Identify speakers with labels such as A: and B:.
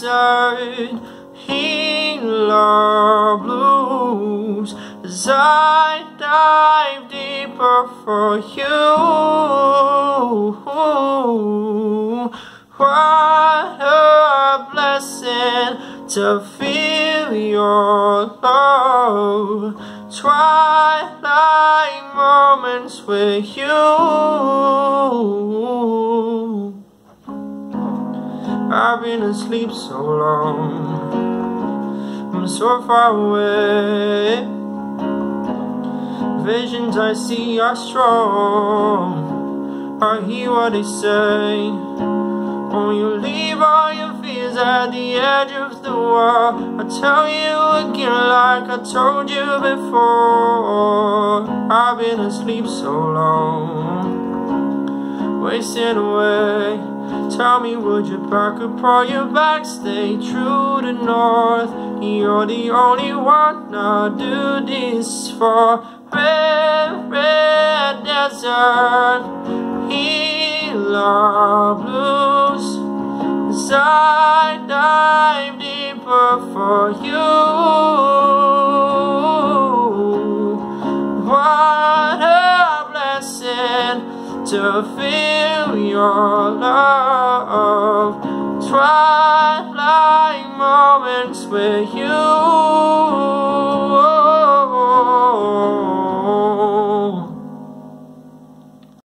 A: desert healer blues as I dive deeper for you. What a blessing to feel your love. Twilight moments with you. I've been asleep so long. I'm so far away. Visions I see are strong. I hear what they say. When you leave all your fears at the edge of the wall I tell you again like I told you before. I've been asleep so long. Wasting away Tell me, would you back up or your back stay true to north? You're the only one I do this for. Red, red desert, healer blues. As I dive deeper for you. What a blessing to feel your love Of. Twilight moments with you